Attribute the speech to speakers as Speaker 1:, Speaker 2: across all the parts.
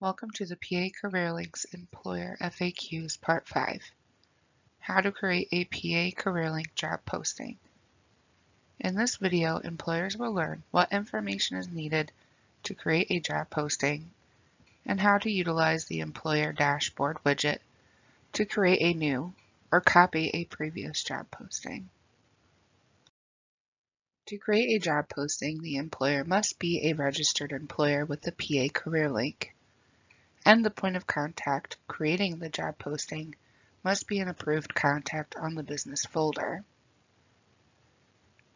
Speaker 1: Welcome to the PA CareerLinks Employer FAQs Part 5. How to create a PA CareerLink job posting. In this video, employers will learn what information is needed to create a job posting and how to utilize the employer dashboard widget to create a new or copy a previous job posting. To create a job posting, the employer must be a registered employer with the PA CareerLink and the point of contact creating the job posting must be an approved contact on the business folder.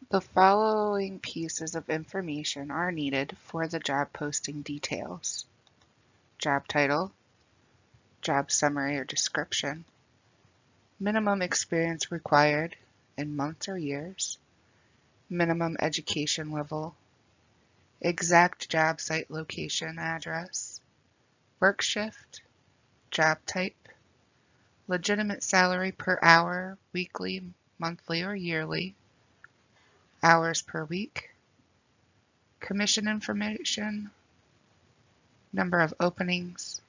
Speaker 1: The following pieces of information are needed for the job posting details. Job title, job summary or description, minimum experience required in months or years, minimum education level, exact job site location address, work shift, job type, legitimate salary per hour, weekly, monthly, or yearly, hours per week, commission information, number of openings,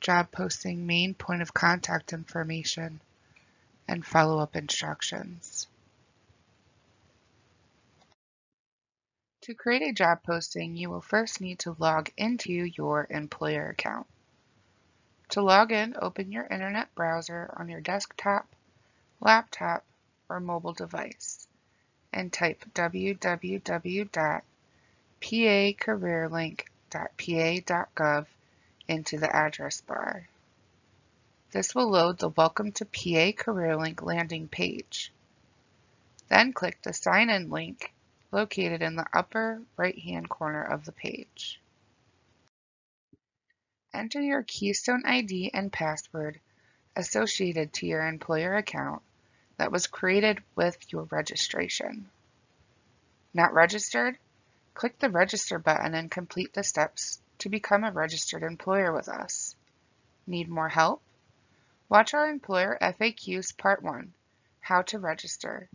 Speaker 1: job posting main point of contact information, and follow-up instructions. To create a job posting, you will first need to log into your employer account. To log in, open your internet browser on your desktop, laptop, or mobile device and type www.pacareerlink.pa.gov into the address bar. This will load the Welcome to PA CareerLink landing page. Then click the Sign In link located in the upper right-hand corner of the page. Enter your Keystone ID and password associated to your employer account that was created with your registration. Not registered? Click the Register button and complete the steps to become a registered employer with us. Need more help? Watch our Employer FAQs Part 1, How to Register,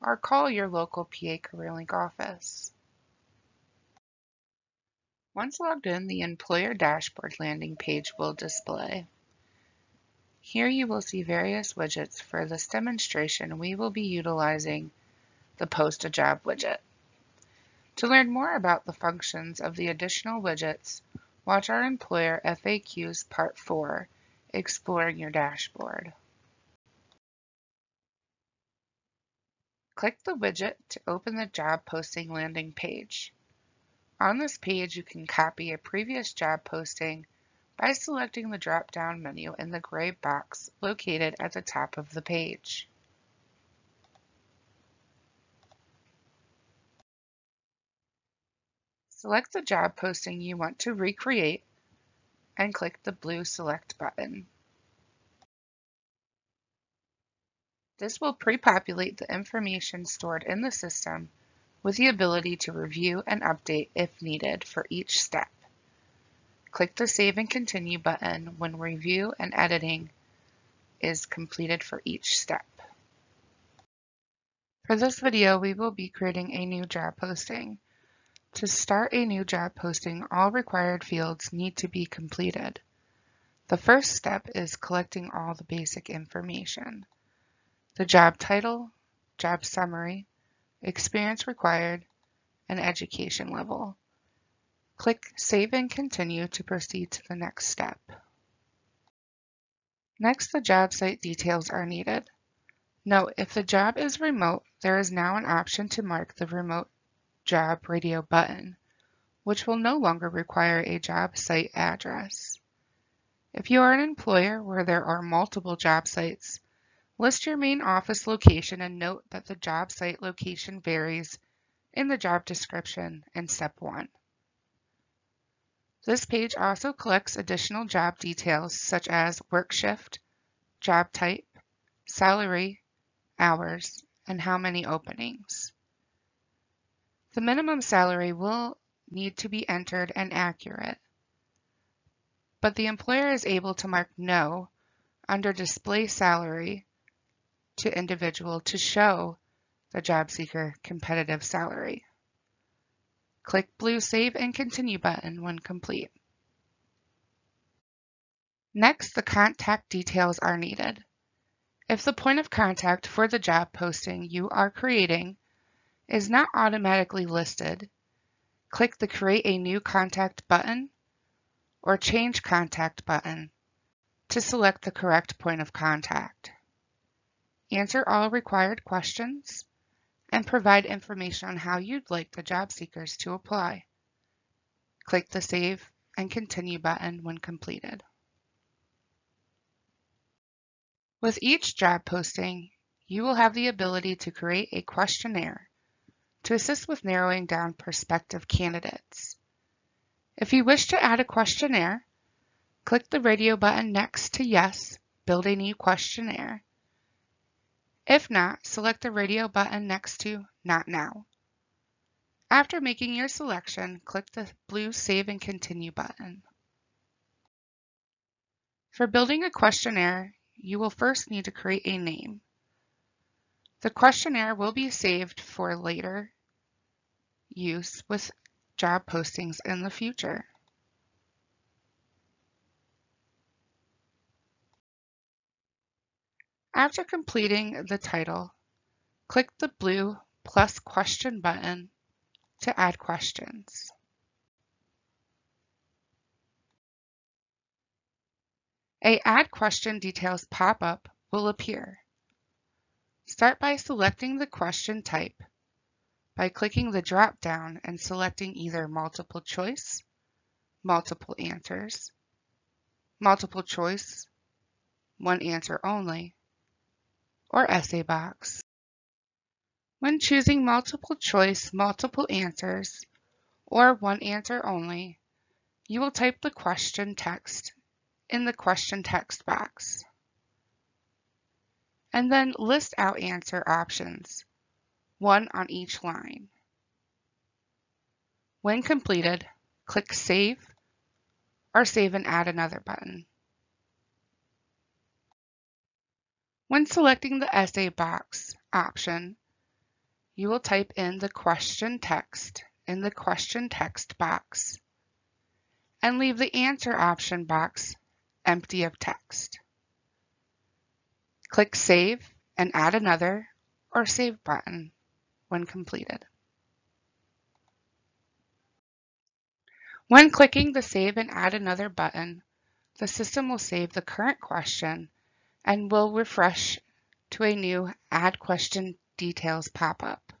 Speaker 1: or call your local PA CareerLink office. Once logged in, the Employer Dashboard landing page will display. Here you will see various widgets. For this demonstration, we will be utilizing the Post a Job widget. To learn more about the functions of the additional widgets, watch our Employer FAQs Part 4, Exploring Your Dashboard. Click the widget to open the job posting landing page. On this page, you can copy a previous job posting by selecting the drop-down menu in the gray box located at the top of the page. Select the job posting you want to recreate and click the blue Select button. This will pre-populate the information stored in the system with the ability to review and update if needed for each step. Click the Save and Continue button when review and editing is completed for each step. For this video, we will be creating a new job posting. To start a new job posting, all required fields need to be completed. The first step is collecting all the basic information the job title, job summary, experience required, and education level. Click Save and Continue to proceed to the next step. Next, the job site details are needed. Note, if the job is remote, there is now an option to mark the Remote Job Radio button, which will no longer require a job site address. If you are an employer where there are multiple job sites, List your main office location and note that the job site location varies in the job description in step one. This page also collects additional job details such as work shift, job type, salary, hours, and how many openings. The minimum salary will need to be entered and accurate, but the employer is able to mark no under display salary to individual to show the job seeker competitive salary. Click blue Save and Continue button when complete. Next, the contact details are needed. If the point of contact for the job posting you are creating is not automatically listed, click the Create a New Contact button or Change Contact button to select the correct point of contact. Answer all required questions and provide information on how you'd like the job seekers to apply. Click the Save and Continue button when completed. With each job posting, you will have the ability to create a questionnaire to assist with narrowing down prospective candidates. If you wish to add a questionnaire, click the radio button next to Yes, Build a New Questionnaire. If not, select the radio button next to Not Now. After making your selection, click the blue Save and Continue button. For building a questionnaire, you will first need to create a name. The questionnaire will be saved for later use with job postings in the future. After completing the title, click the blue plus question button to add questions. A Add Question Details pop-up will appear. Start by selecting the question type by clicking the drop-down and selecting either multiple choice, multiple answers, multiple choice, one answer only, or essay box. When choosing multiple choice, multiple answers, or one answer only, you will type the question text in the question text box. And then list out answer options, one on each line. When completed, click Save or Save and Add Another button. When selecting the essay box option, you will type in the question text in the question text box and leave the answer option box empty of text. Click Save and add another or Save button when completed. When clicking the Save and Add Another button, the system will save the current question and will refresh to a new Add Question Details pop-up.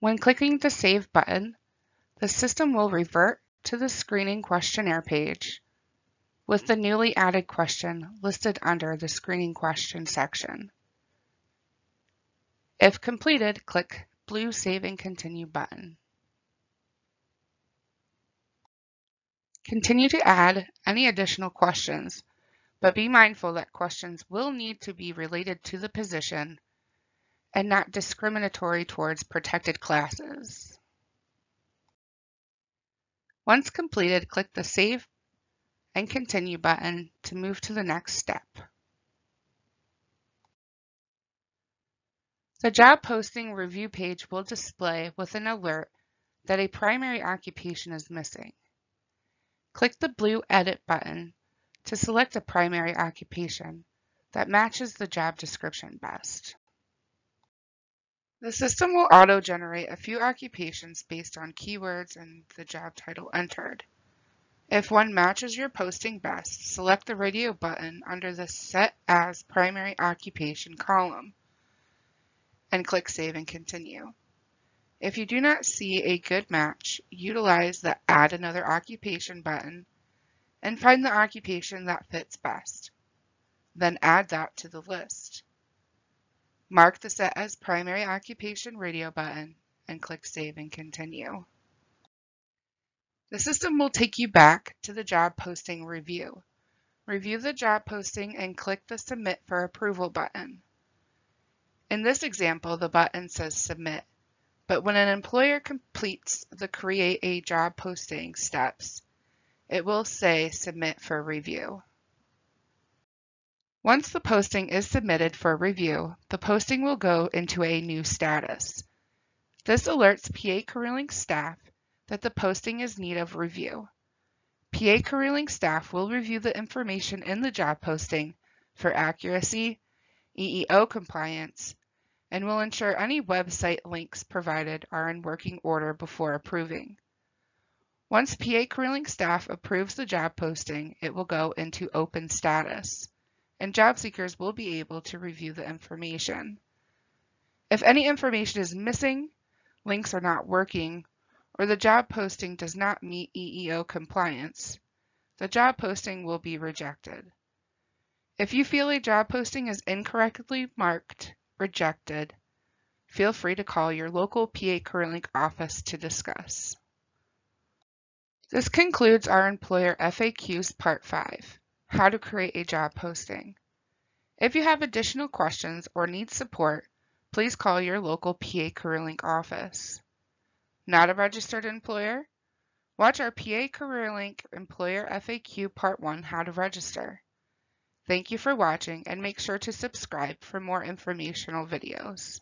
Speaker 1: When clicking the Save button, the system will revert to the screening questionnaire page with the newly added question listed under the screening question section. If completed, click blue Save and Continue button. Continue to add any additional questions, but be mindful that questions will need to be related to the position and not discriminatory towards protected classes. Once completed, click the Save and Continue button to move to the next step. The job posting review page will display with an alert that a primary occupation is missing. Click the blue Edit button to select a primary occupation that matches the job description best. The system will auto-generate a few occupations based on keywords and the job title entered. If one matches your posting best, select the radio button under the Set as Primary Occupation column and click Save and Continue. If you do not see a good match, utilize the Add Another Occupation button and find the occupation that fits best. Then add that to the list. Mark the Set as Primary Occupation radio button and click Save and Continue. The system will take you back to the job posting review. Review the job posting and click the Submit for Approval button. In this example, the button says Submit, but when an employer completes the Create a Job Posting steps, it will say Submit for Review. Once the posting is submitted for review, the posting will go into a new status. This alerts PA CareerLink staff that the posting is need of review. PA CareerLink staff will review the information in the job posting for accuracy, EEO compliance, and will ensure any website links provided are in working order before approving. Once PA CareerLink staff approves the job posting, it will go into open status, and job seekers will be able to review the information. If any information is missing, links are not working, or the job posting does not meet EEO compliance, the job posting will be rejected. If you feel a job posting is incorrectly marked rejected, feel free to call your local PA CareerLink office to discuss. This concludes our Employer FAQs Part 5, How to Create a Job Posting. If you have additional questions or need support, please call your local PA CareerLink office. Not a registered employer? Watch our PA CareerLink Employer FAQ Part 1 How to Register. Thank you for watching and make sure to subscribe for more informational videos.